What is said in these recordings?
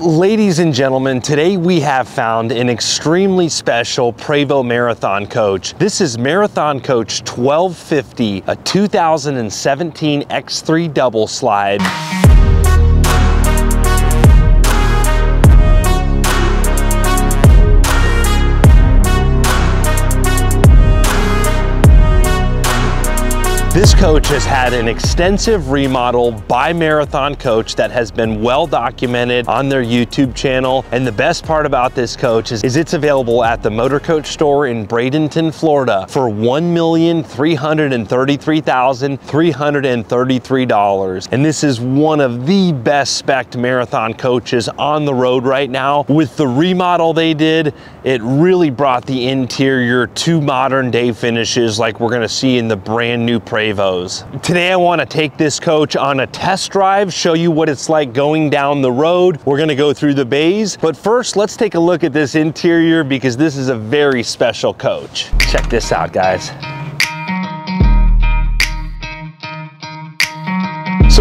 Ladies and gentlemen, today we have found an extremely special Prevost Marathon coach. This is Marathon Coach 1250, a 2017 X3 double slide. This coach has had an extensive remodel by Marathon Coach that has been well documented on their YouTube channel. And the best part about this coach is, is it's available at the Motor Coach store in Bradenton, Florida for $1,333,333. And this is one of the best spec Marathon coaches on the road right now. With the remodel they did, it really brought the interior to modern day finishes like we're gonna see in the brand new Prevost. Today I wanna take this coach on a test drive, show you what it's like going down the road. We're gonna go through the bays, but first let's take a look at this interior because this is a very special coach. Check this out, guys.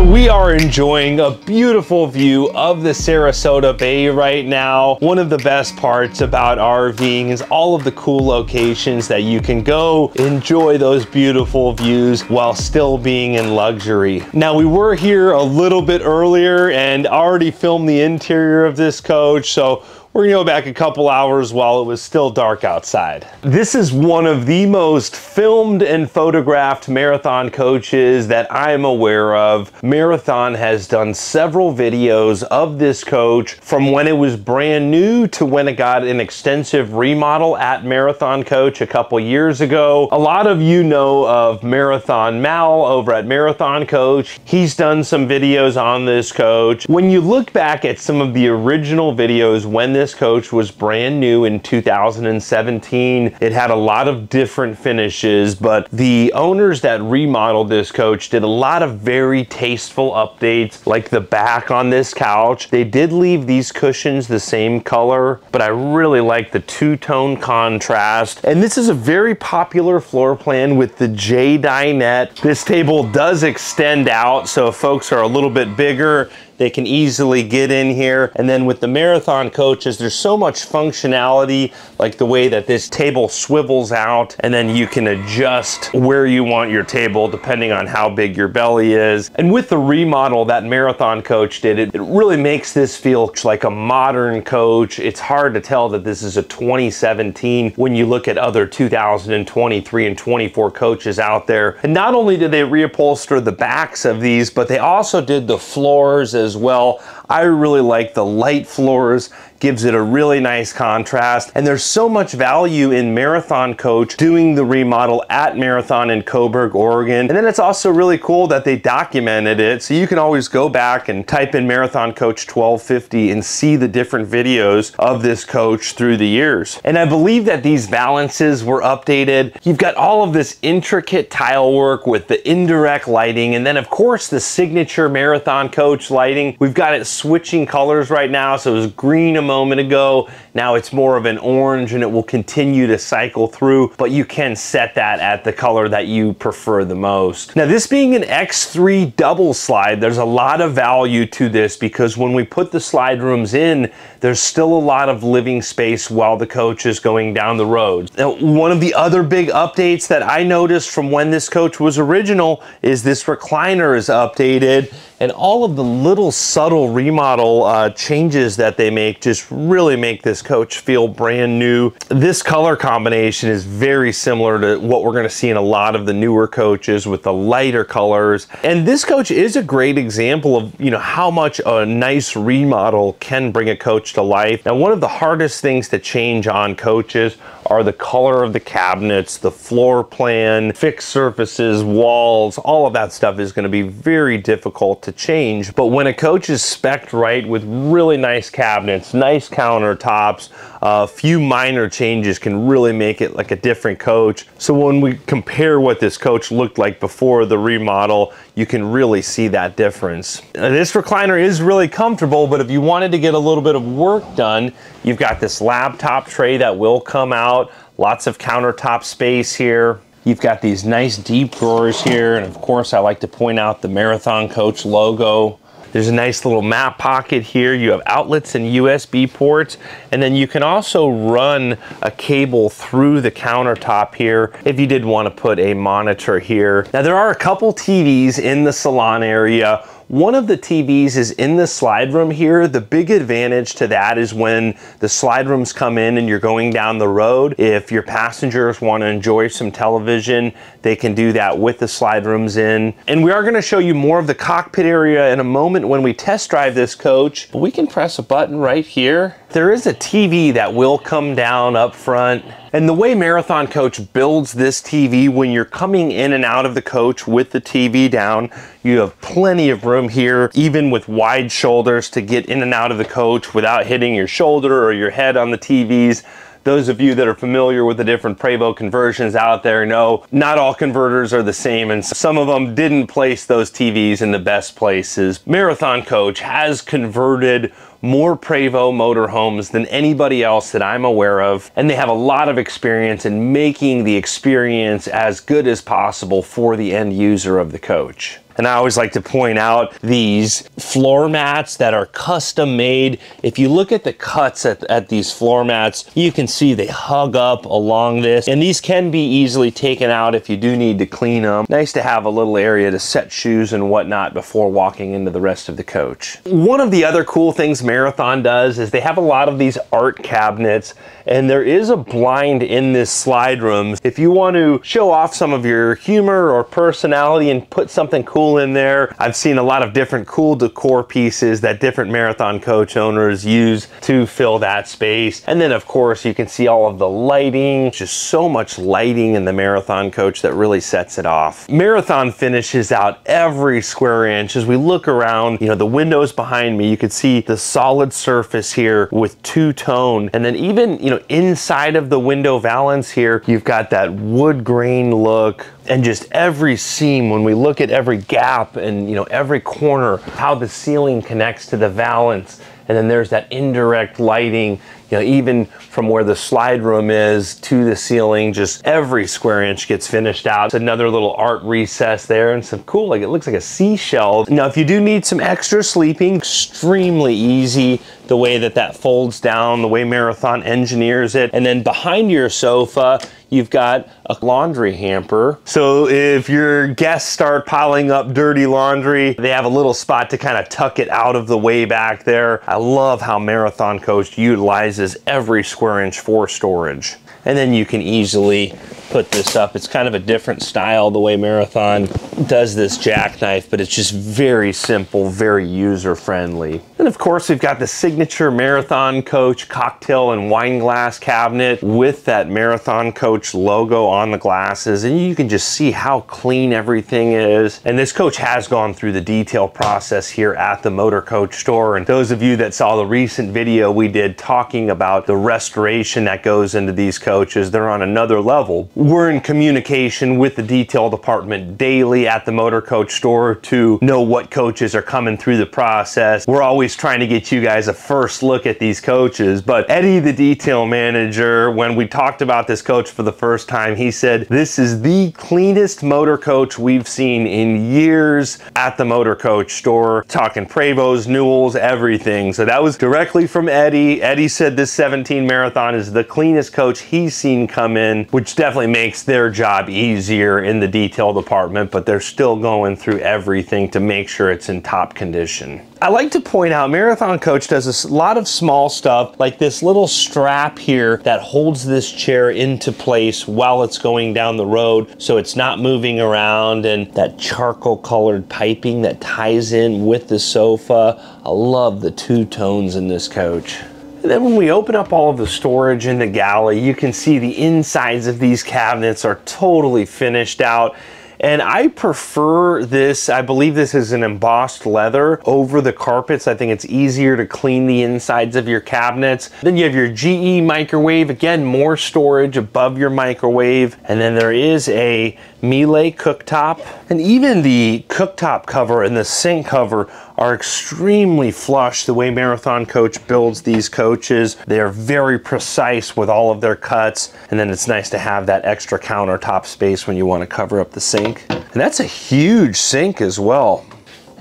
We are enjoying a beautiful view of the Sarasota Bay right now. One of the best parts about RVing is all of the cool locations that you can go enjoy those beautiful views while still being in luxury. Now we were here a little bit earlier and already filmed the interior of this coach. So we're gonna go back a couple hours while it was still dark outside. This is one of the most filmed and photographed marathon coaches that I'm aware of. Marathon has done several videos of this coach from when it was brand new to when it got an extensive remodel at Marathon Coach a couple years ago. A lot of you know of Marathon Mal over at Marathon Coach. He's done some videos on this coach. When you look back at some of the original videos when this coach was brand new in 2017. It had a lot of different finishes, but the owners that remodeled this coach did a lot of very tasteful updates, like the back on this couch. They did leave these cushions the same color, but I really like the two-tone contrast. And this is a very popular floor plan with the J dinette. This table does extend out, so if folks are a little bit bigger, they can easily get in here. And then with the Marathon coaches, there's so much functionality, like the way that this table swivels out, and then you can adjust where you want your table depending on how big your belly is. And with the remodel that Marathon coach did, it, it really makes this feel like a modern coach. It's hard to tell that this is a 2017 when you look at other 2023 and 24 coaches out there. And not only did they reupholster the backs of these, but they also did the floors as as well. I really like the light floors gives it a really nice contrast. And there's so much value in Marathon Coach doing the remodel at Marathon in Coburg, Oregon. And then it's also really cool that they documented it. So you can always go back and type in Marathon Coach 1250 and see the different videos of this coach through the years. And I believe that these valances were updated. You've got all of this intricate tile work with the indirect lighting. And then of course the signature Marathon Coach lighting. We've got it switching colors right now. So it was green a moment ago. Now it's more of an orange and it will continue to cycle through, but you can set that at the color that you prefer the most. Now this being an X3 double slide, there's a lot of value to this because when we put the slide rooms in, there's still a lot of living space while the coach is going down the road. Now, one of the other big updates that I noticed from when this coach was original is this recliner is updated and all of the little subtle remodel uh, changes that they make just really make this coach feel brand new. This color combination is very similar to what we're gonna see in a lot of the newer coaches with the lighter colors. And this coach is a great example of you know how much a nice remodel can bring a coach to life. Now one of the hardest things to change on coaches are the color of the cabinets, the floor plan, fixed surfaces, walls, all of that stuff is gonna be very difficult to change. But when a coach is spec'd right with really nice cabinets, nice countertops, a few minor changes can really make it like a different coach. So when we compare what this coach looked like before the remodel, you can really see that difference. Now, this recliner is really comfortable, but if you wanted to get a little bit of work done, you've got this laptop tray that will come out, lots of countertop space here. You've got these nice deep drawers here, and of course I like to point out the Marathon Coach logo There's a nice little map pocket here. You have outlets and USB ports, and then you can also run a cable through the countertop here if you did want to put a monitor here. Now there are a couple TVs in the salon area one of the TVs is in the slide room here. The big advantage to that is when the slide rooms come in and you're going down the road, if your passengers want to enjoy some television, they can do that with the slide rooms in. And we are going to show you more of the cockpit area in a moment when we test drive this coach. We can press a button right here. There is a TV that will come down up front and the way Marathon Coach builds this TV, when you're coming in and out of the coach with the TV down, you have plenty of room here, even with wide shoulders to get in and out of the coach without hitting your shoulder or your head on the TVs. Those of you that are familiar with the different Prevost conversions out there know not all converters are the same and some of them didn't place those TVs in the best places. Marathon Coach has converted more Prevost motorhomes than anybody else that I'm aware of, and they have a lot of experience in making the experience as good as possible for the end user of the coach. And I always like to point out these floor mats that are custom made. If you look at the cuts at, at these floor mats, you can see they hug up along this. And these can be easily taken out if you do need to clean them. Nice to have a little area to set shoes and whatnot before walking into the rest of the coach. One of the other cool things Marathon does is they have a lot of these art cabinets and there is a blind in this slide room. If you want to show off some of your humor or personality and put something cool in there. I've seen a lot of different cool decor pieces that different Marathon coach owners use to fill that space. And then of course you can see all of the lighting, just so much lighting in the Marathon coach that really sets it off. Marathon finishes out every square inch. As we look around, you know, the windows behind me, you can see the solid surface here with two-tone. And then even, you know, inside of the window valance here, you've got that wood grain look and just every seam. When we look at every gap and you know every corner how the ceiling connects to the valance. And then there's that indirect lighting you know, even from where the slide room is to the ceiling, just every square inch gets finished out. It's another little art recess there and some cool, like it looks like a seashell. Now, if you do need some extra sleeping, extremely easy the way that that folds down, the way Marathon engineers it. And then behind your sofa, you've got a laundry hamper. So if your guests start piling up dirty laundry, they have a little spot to kind of tuck it out of the way back there. I love how Marathon Coach utilizes every square inch for storage. And then you can easily put this up. It's kind of a different style the way Marathon does this jackknife, but it's just very simple, very user friendly. And of course, we've got the signature Marathon Coach cocktail and wine glass cabinet with that Marathon Coach logo on the glasses. And you can just see how clean everything is. And this coach has gone through the detail process here at the Motor Coach store. And those of you that saw the recent video we did talking about the restoration that goes into these coaches, they're on another level we're in communication with the detail department daily at the motor coach store to know what coaches are coming through the process. We're always trying to get you guys a first look at these coaches. But Eddie, the detail manager, when we talked about this coach for the first time, he said, This is the cleanest motor coach we've seen in years at the motor coach store. Talking Prevost, Newells, everything. So that was directly from Eddie. Eddie said this 17 marathon is the cleanest coach he's seen come in, which definitely makes their job easier in the detail department, but they're still going through everything to make sure it's in top condition. I like to point out Marathon Coach does a lot of small stuff like this little strap here that holds this chair into place while it's going down the road so it's not moving around and that charcoal colored piping that ties in with the sofa. I love the two tones in this coach. And then when we open up all of the storage in the galley, you can see the insides of these cabinets are totally finished out. And I prefer this, I believe this is an embossed leather over the carpets. I think it's easier to clean the insides of your cabinets. Then you have your GE microwave, again, more storage above your microwave. And then there is a Miele cooktop. And even the cooktop cover and the sink cover are extremely flush the way Marathon Coach builds these coaches. They are very precise with all of their cuts. And then it's nice to have that extra countertop space when you want to cover up the sink. And that's a huge sink as well.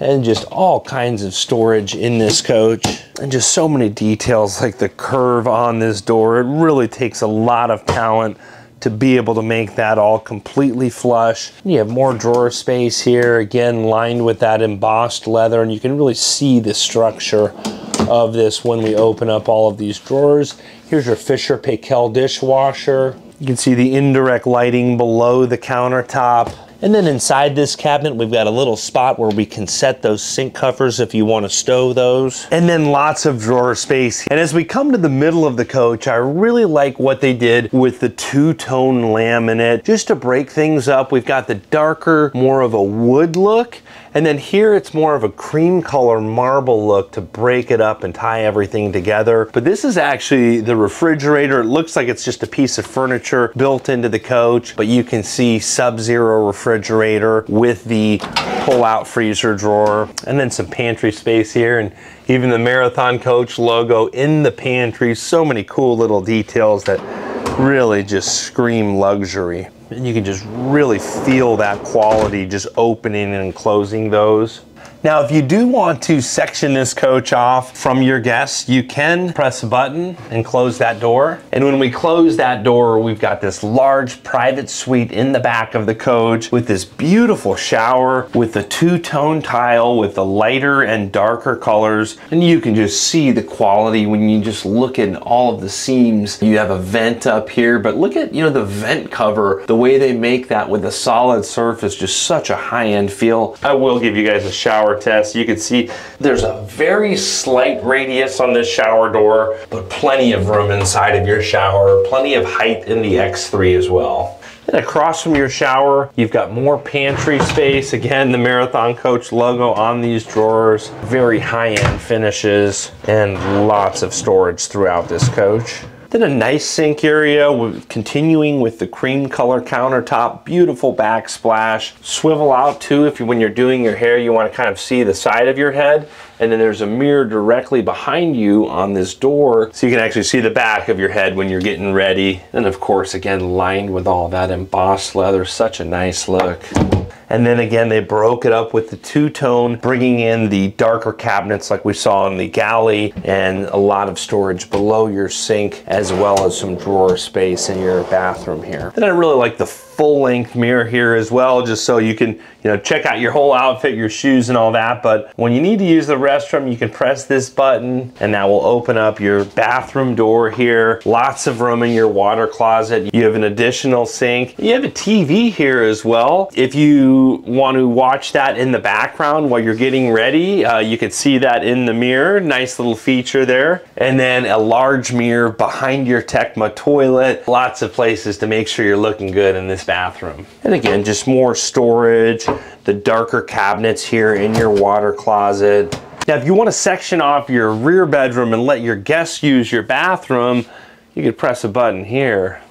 and just all kinds of storage in this coach and just so many details like the curve on this door. It really takes a lot of talent to be able to make that all completely flush. You have more drawer space here, again, lined with that embossed leather, and you can really see the structure of this when we open up all of these drawers. Here's your Fisher Paykel dishwasher. You can see the indirect lighting below the countertop. And then inside this cabinet, we've got a little spot where we can set those sink covers if you want to stow those. And then lots of drawer space. And as we come to the middle of the coach, I really like what they did with the two-tone laminate. Just to break things up, we've got the darker, more of a wood look. And then here it's more of a cream color marble look to break it up and tie everything together. But this is actually the refrigerator. It looks like it's just a piece of furniture built into the coach, but you can see Sub-Zero refrigerator with the pull-out freezer drawer and then some pantry space here and even the Marathon Coach logo in the pantry. So many cool little details that really just scream luxury. And you can just really feel that quality just opening and closing those. Now, if you do want to section this coach off from your guests, you can press a button and close that door. And when we close that door, we've got this large private suite in the back of the coach with this beautiful shower with the two-tone tile with the lighter and darker colors. And you can just see the quality when you just look at all of the seams. You have a vent up here, but look at, you know, the vent cover, the way they make that with a solid surface, just such a high-end feel. I will give you guys a shower shower test, you can see there's a very slight radius on this shower door, but plenty of room inside of your shower, plenty of height in the X3 as well. And across from your shower, you've got more pantry space. Again, the Marathon Coach logo on these drawers. Very high-end finishes and lots of storage throughout this coach. Then a nice sink area, with, continuing with the cream color countertop, beautiful backsplash. Swivel out too if you, when you're doing your hair, you want to kind of see the side of your head. And then there's a mirror directly behind you on this door, so you can actually see the back of your head when you're getting ready. And of course, again, lined with all that embossed leather, such a nice look. And then again, they broke it up with the two-tone, bringing in the darker cabinets like we saw in the galley and a lot of storage below your sink, as well as some drawer space in your bathroom here. Then I really like the full length mirror here as well, just so you can, you know, check out your whole outfit, your shoes and all that. But when you need to use the restroom, you can press this button and that will open up your bathroom door here. Lots of room in your water closet. You have an additional sink. You have a TV here as well. If you want to watch that in the background while you're getting ready, uh, you can see that in the mirror. Nice little feature there. And then a large mirror behind your Tecma toilet. Lots of places to make sure you're looking good in this bathroom. And again, just more storage, the darker cabinets here in your water closet. Now, if you want to section off your rear bedroom and let your guests use your bathroom, you could press a button here.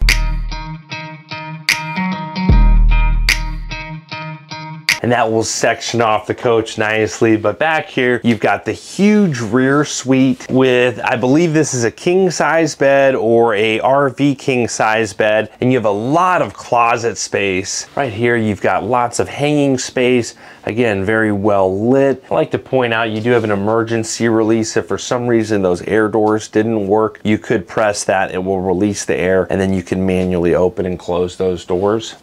And that will section off the coach nicely. But back here, you've got the huge rear suite with, I believe this is a king size bed or a RV king size bed, and you have a lot of closet space. Right here, you've got lots of hanging space. Again, very well lit. I like to point out you do have an emergency release. If for some reason those air doors didn't work, you could press that, it will release the air, and then you can manually open and close those doors.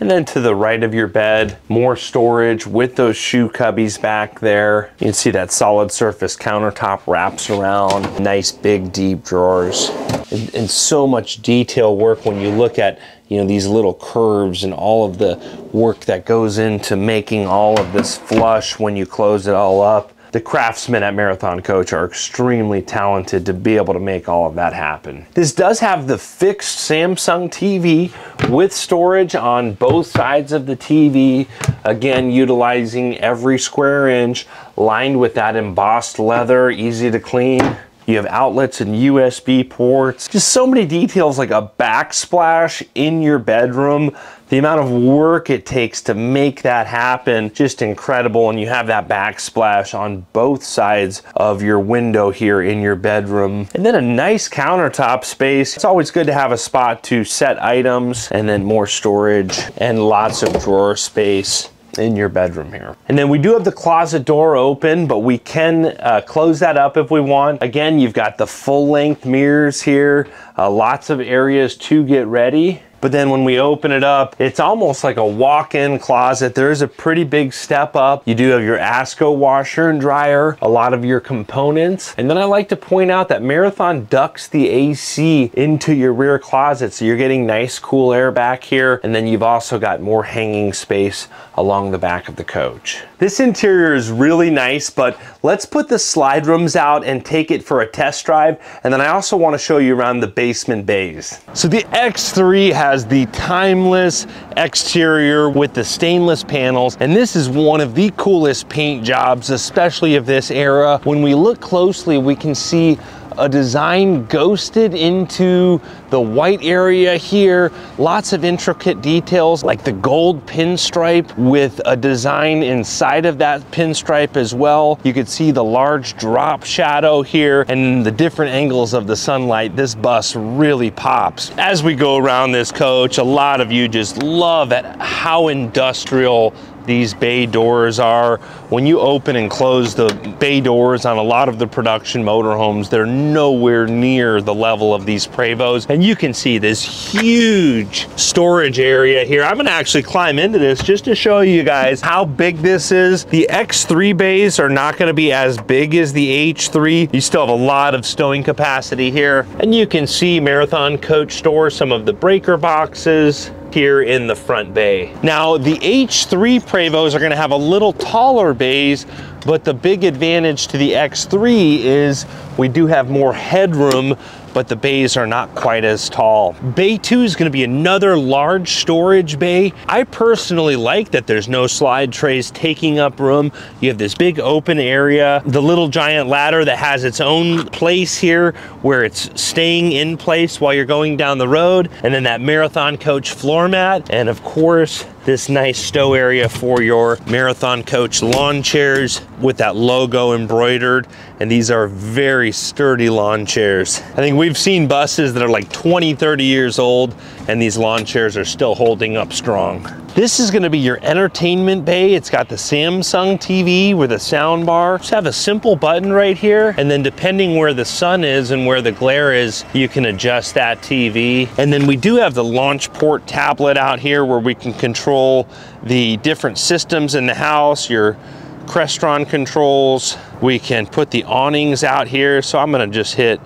And then to the right of your bed, more storage with those shoe cubbies back there. You can see that solid surface countertop wraps around, nice big deep drawers. And, and, so much detail work when you look at you know these little curves and all of the work that goes into making all of this flush when you close it all up the craftsmen at Marathon Coach are extremely talented to be able to make all of that happen. This does have the fixed Samsung TV with storage on both sides of the TV. Again, utilizing every square inch lined with that embossed leather, easy to clean. You have outlets and USB ports. Just so many details like a backsplash in your bedroom. The amount of work it takes to make that happen, just incredible. And you have that backsplash on both sides of your window here in your bedroom. And then a nice countertop space. It's always good to have a spot to set items and then more storage and lots of drawer space in your bedroom here. And then we do have the closet door open, but we can uh, close that up if we want. Again, you've got the full length mirrors here, uh, lots of areas to get ready. But then when we open it up, it's almost like a walk-in closet. There is a pretty big step up. You do have your ASKO washer and dryer, a lot of your components. And then I like to point out that Marathon ducts the AC into your rear closet. So you're getting nice cool air back here. And then you've also got more hanging space along the back of the coach. This interior is really nice, but let's put the slide rooms out and take it for a test drive. And then I also wanna show you around the basement bays. So the X3 has has the timeless exterior with the stainless panels. And this is one of the coolest paint jobs, especially of this era. When we look closely, we can see a design ghosted into the white area here. Lots of intricate details like the gold pinstripe with a design inside of that pinstripe as well. You could see the large drop shadow here and the different angles of the sunlight. This bus really pops. As we go around this coach, a lot of you just love at how industrial these bay doors are. When you open and close the bay doors on a lot of the production motorhomes, they're nowhere near the level of these Prevos. And you can see this huge storage area here. I'm gonna actually climb into this just to show you guys how big this is. The X3 bays are not gonna be as big as the H3. You still have a lot of stowing capacity here. And you can see Marathon Coach Store, some of the breaker boxes, here in the front bay. Now the H3 Prevos are gonna have a little taller bays, but the big advantage to the X3 is we do have more headroom but the bays are not quite as tall. Bay 2 is gonna be another large storage bay. I personally like that there's no slide trays taking up room. You have this big open area, the little giant ladder that has its own place here where it's staying in place while you're going down the road, and then that Marathon Coach floor mat, and of course, this nice stow area for your Marathon Coach lawn chairs with that logo embroidered. And these are very sturdy lawn chairs. I think we've seen buses that are like 20, 30 years old and these lawn chairs are still holding up strong. This is gonna be your entertainment bay. It's got the Samsung TV with a sound bar. Just have a simple button right here. And then depending where the sun is and where the glare is, you can adjust that TV. And then we do have the LaunchPort tablet out here where we can control the different systems in the house, your Crestron controls. We can put the awnings out here. So I'm gonna just hit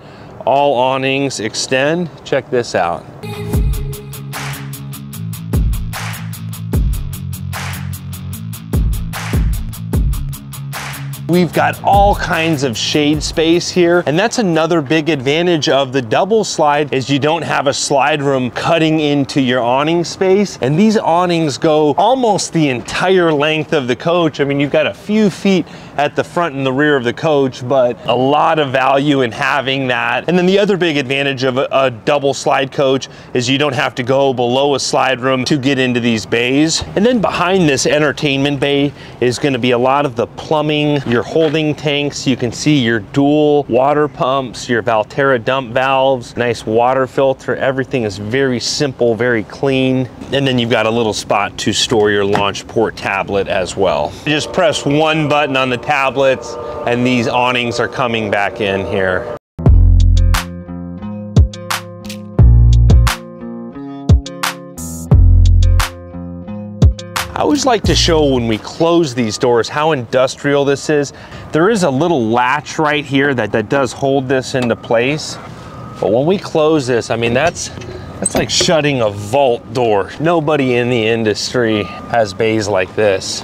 all awnings extend. Check this out. We've got all kinds of shade space here. And that's another big advantage of the double slide is you don't have a slide room cutting into your awning space. And these awnings go almost the entire length of the coach. I mean, you've got a few feet at the front and the rear of the coach, but a lot of value in having that. And then the other big advantage of a, a double slide coach is you don't have to go below a slide room to get into these bays. And then behind this entertainment bay is gonna be a lot of the plumbing, your holding tanks. You can see your dual water pumps, your Valterra dump valves, nice water filter. Everything is very simple, very clean. And then you've got a little spot to store your LaunchPort tablet as well. You just press one button on the tablets and these awnings are coming back in here. I always like to show when we close these doors how industrial this is. There is a little latch right here that, that does hold this into place. But when we close this, I mean, that's, that's like shutting a vault door. Nobody in the industry has bays like this.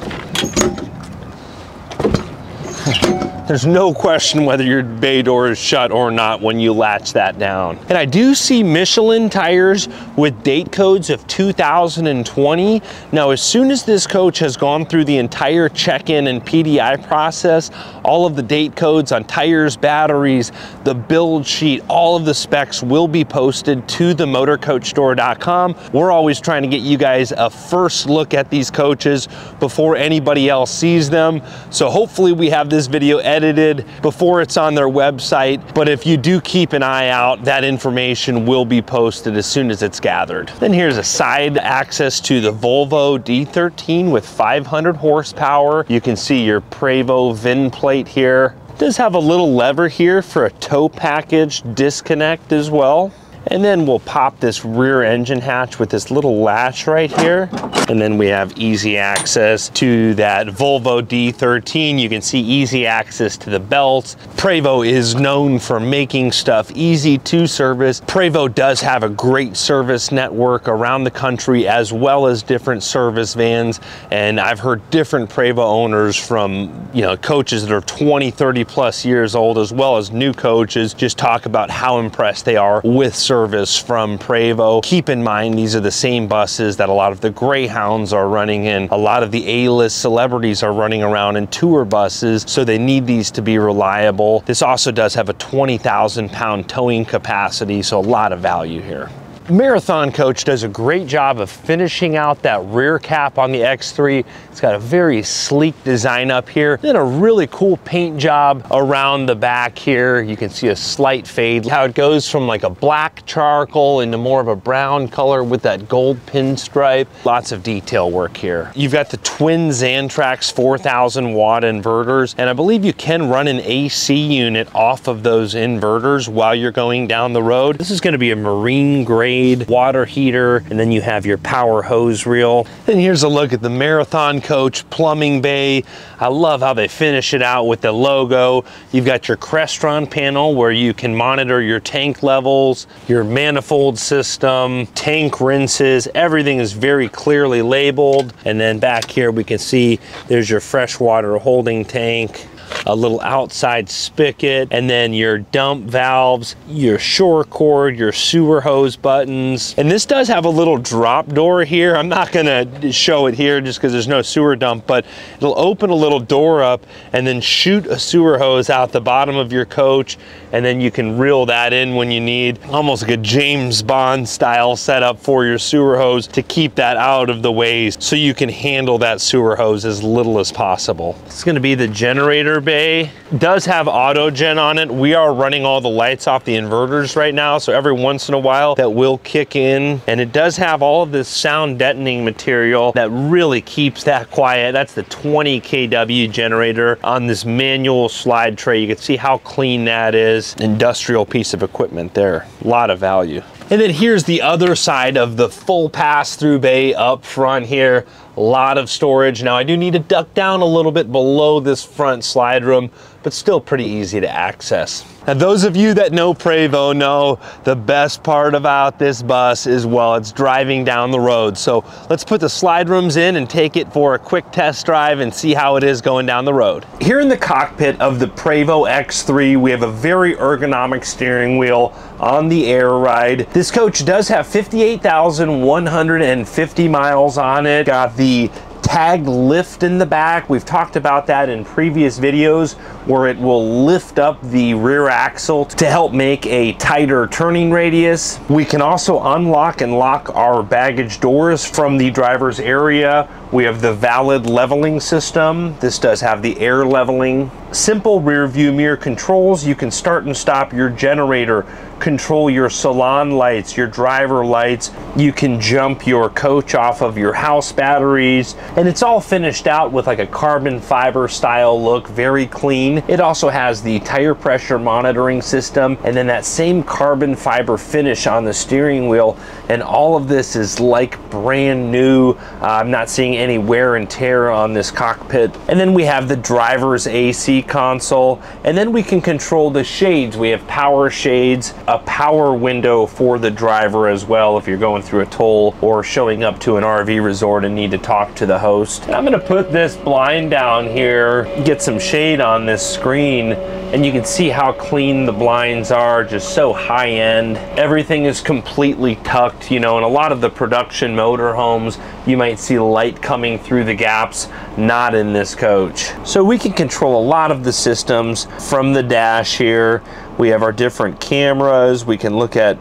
There's no question whether your bay door is shut or not when you latch that down. And I do see Michelin tires with date codes of 2020. Now, as soon as this coach has gone through the entire check-in and PDI process, All of the date codes on tires, batteries, the build sheet, all of the specs will be posted to the motorcoachstore.com. We're always trying to get you guys a first look at these coaches before anybody else sees them. So hopefully we have this video edited before it's on their website. But if you do keep an eye out, that information will be posted as soon as it's gathered. Then here's a side access to the Volvo D13 with 500 horsepower. You can see your Prevost VIN plate here. It does have a little lever here for a tow package disconnect as well. And then we'll pop this rear engine hatch with this little latch right here. And then we have easy access to that Volvo D13. You can see easy access to the belts. Prevost is known for making stuff easy to service. Prevost does have a great service network around the country as well as different service vans. And I've heard different Prevost owners from, you know, coaches that are 20, 30 plus years old, as well as new coaches, just talk about how impressed they are with service from Prevost. Keep in mind, these are the same buses that a lot of the Greyhounds are running in. A lot of the A-list celebrities are running around in tour buses, so they need these to be reliable. This also does have a 20,000 pound towing capacity, so a lot of value here. Marathon Coach does a great job of finishing out that rear cap on the X3. It's got a very sleek design up here. Then a really cool paint job around the back here. You can see a slight fade. How it goes from like a black charcoal into more of a brown color with that gold pinstripe. Lots of detail work here. You've got the twin Xantrex 4000 watt inverters, and I believe you can run an AC unit off of those inverters while you're going down the road. This is gonna be a marine grade water heater, and then you have your power hose reel. And here's a look at the Marathon Coach plumbing bay. I love how they finish it out with the logo. You've got your Crestron panel where you can monitor your tank levels, your manifold system, tank rinses, everything is very clearly labeled. And then back here we can see there's your freshwater holding tank, a little outside spigot, and then your dump valves, your shore cord, your sewer hose buttons. And this does have a little drop door here. I'm not gonna show it here just because there's no sewer dump, but it'll open a little door up and then shoot a sewer hose out the bottom of your coach, and then you can reel that in when you need. Almost like a James Bond style setup for your sewer hose to keep that out of the way so you can handle that sewer hose as little as possible. It's gonna be the generator bay. Does have auto gen on it. We are running all the lights off the inverters right now, so every once in a while that will kick in. And it does have all of this sound deadening material that really keeps that quiet. That's the 20 kW generator on this manual slide tray. You can see how clean that is. Industrial piece of equipment there. A lot of value. And then here's the other side of the full pass-through bay up front here. Lot of storage. Now I do need to duck down a little bit below this front slide room, but still pretty easy to access. Now those of you that know Prevost know the best part about this bus is, well, it's driving down the road. So let's put the slide rooms in and take it for a quick test drive and see how it is going down the road. Here in the cockpit of the Prevost X3, we have a very ergonomic steering wheel on the air ride. This coach does have 58,150 miles on it. Got the tag lift in the back. We've talked about that in previous videos where it will lift up the rear axle to help make a tighter turning radius. We can also unlock and lock our baggage doors from the driver's area. We have the valid leveling system. This does have the air leveling. Simple rear view mirror controls. You can start and stop your generator, control your salon lights, your driver lights. You can jump your coach off of your house batteries. And it's all finished out with like a carbon fiber style look, very clean. It also has the tire pressure monitoring system and then that same carbon fiber finish on the steering wheel. And all of this is like brand new. Uh, I'm not seeing any wear and tear on this cockpit. And then we have the driver's AC console. And then we can control the shades. We have power shades, a power window for the driver as well if you're going through a toll or showing up to an RV resort and need to talk to the host. And I'm gonna put this blind down here, get some shade on this screen and you can see how clean the blinds are, just so high end. Everything is completely tucked, you know, in a lot of the production motorhomes, you might see light coming through the gaps, not in this coach. So we can control a lot of the systems from the dash here. We have our different cameras. We can look at,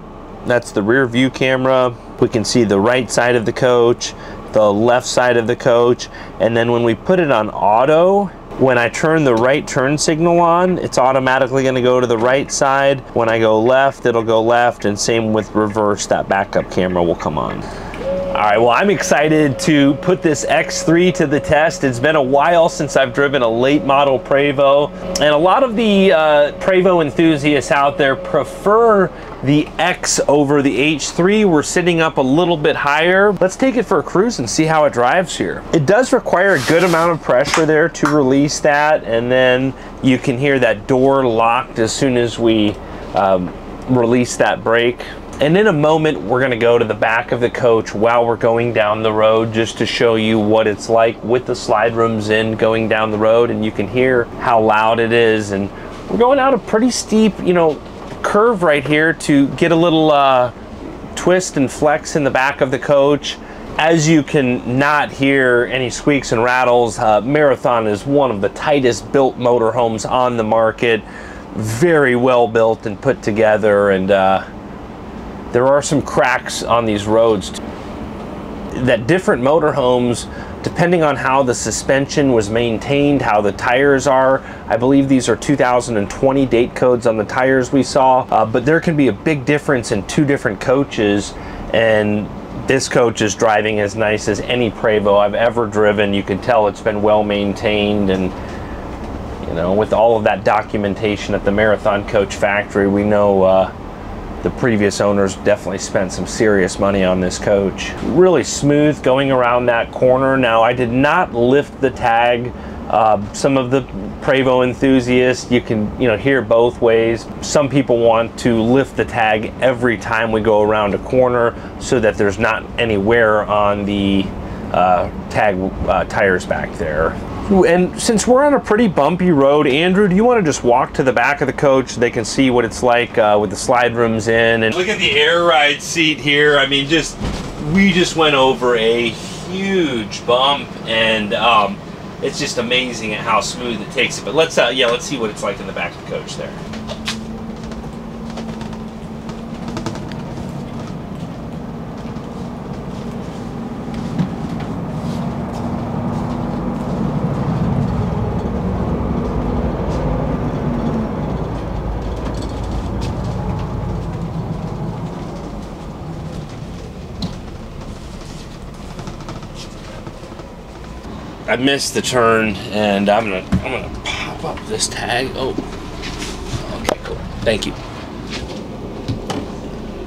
that's the rear view camera. We can see the right side of the coach, the left side of the coach. And then when we put it on auto, when I turn the right turn signal on, it's automatically gonna go to the right side. When I go left, it'll go left, and same with reverse, that backup camera will come on. All right, well, I'm excited to put this X3 to the test. It's been a while since I've driven a late model Prevost, and a lot of the uh, Prevost enthusiasts out there prefer the X over the H3. We're sitting up a little bit higher. Let's take it for a cruise and see how it drives here. It does require a good amount of pressure there to release that, and then you can hear that door locked as soon as we um, release that brake. And in a moment, we're gonna go to the back of the coach while we're going down the road just to show you what it's like with the slide rooms in going down the road and you can hear how loud it is. And we're going out a pretty steep, you know, curve right here to get a little uh, twist and flex in the back of the coach. As you can not hear any squeaks and rattles, uh, Marathon is one of the tightest built motorhomes on the market. Very well built and put together and uh, there are some cracks on these roads that different motorhomes depending on how the suspension was maintained how the tires are i believe these are 2020 date codes on the tires we saw uh, but there can be a big difference in two different coaches and this coach is driving as nice as any Prevost I've ever driven. You can tell it's been well maintained and you know, with all of that documentation at the Marathon Coach factory, we know uh, the previous owners definitely spent some serious money on this coach. Really smooth going around that corner. Now I did not lift the tag. Uh, some of the Prevost enthusiasts, you can you know hear both ways. Some people want to lift the tag every time we go around a corner so that there's not any wear on the uh, tag uh, tires back there. And since we're on a pretty bumpy road, Andrew, do you want to just walk to the back of the coach so they can see what it's like uh, with the slide rooms in? And look at the air ride seat here. I mean, just we just went over a huge bump, and um, it's just amazing at how smooth it takes it. But let's, uh, yeah, let's see what it's like in the back of the coach there. Missed the turn and I'm gonna I'm gonna pop up this tag. Oh okay cool. Thank you.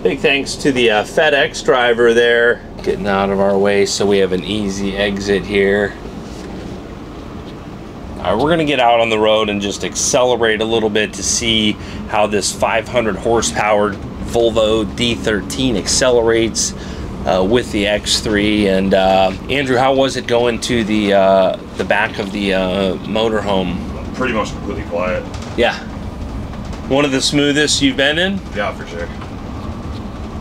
Big thanks to the uh, FedEx driver there getting out of our way so we have an easy exit here. All right, we're gonna get out on the road and just accelerate a little bit to see how this 500 horsepower Volvo D13 accelerates uh, with the X3. And uh, Andrew, how was it going to the uh, the back of the uh, motorhome? Pretty much completely quiet. Yeah, one of the smoothest you've been in. Yeah, for sure.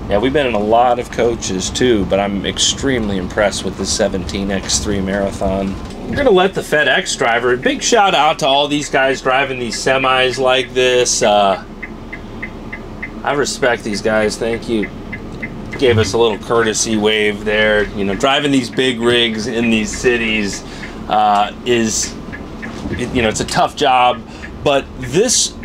Yeah, we've been in a lot of coaches too, but I'm extremely impressed with the 17 X3 Marathon. We're gonna let the FedEx driver. Big shout out to all these guys driving these semis like this. Uh, I respect these guys. Thank you gave us a little courtesy wave there. You know, driving these big rigs in these cities uh, is, you know, it's a tough job, but this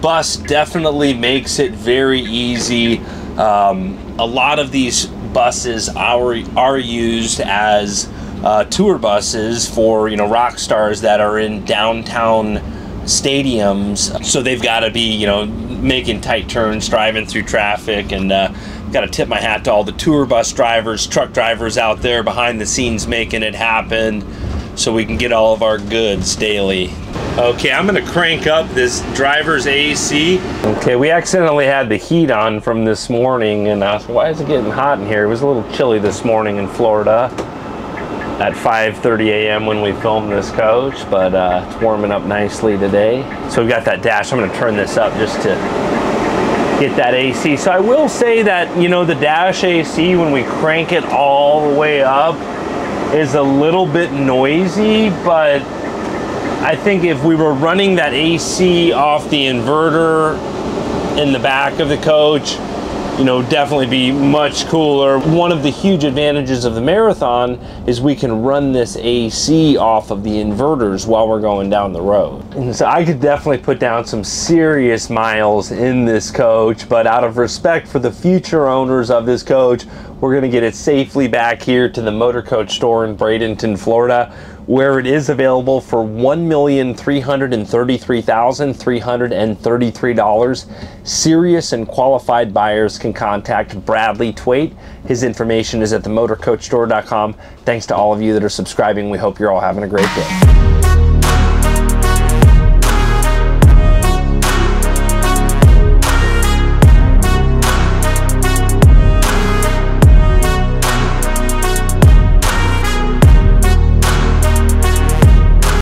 bus definitely makes it very easy. Um, a lot of these buses are are used as uh, tour buses for you know rock stars that are in downtown stadiums so they've got to be you know making tight turns driving through traffic and uh, got to tip my hat to all the tour bus drivers, truck drivers out there behind the scenes making it happen so we can get all of our goods daily. Okay, I'm gonna crank up this driver's AC. Okay, we accidentally had the heat on from this morning and I was why is it getting hot in here? It was a little chilly this morning in Florida. at 5.30 a.m. when we filmed this coach, but uh, it's warming up nicely today. So we've got that dash. I'm gonna turn this up just to get that AC. So I will say that, you know, the dash AC, when we crank it all the way up, is a little bit noisy, but I think if we were running that AC off the inverter in the back of the coach, you know, definitely be much cooler. One of the huge advantages of the Marathon is we can run this AC off of the inverters while we're going down the road. And so I could definitely put down some serious miles in this coach, but out of respect for the future owners of this coach, we're gonna get it safely back here to the Motor Coach store in Bradenton, Florida, where it is available for $1,333,333. Serious and qualified buyers can contact Bradley Twait. His information is at themotorcoachstore.com. Thanks to all of you that are subscribing. We hope you're all having a great day.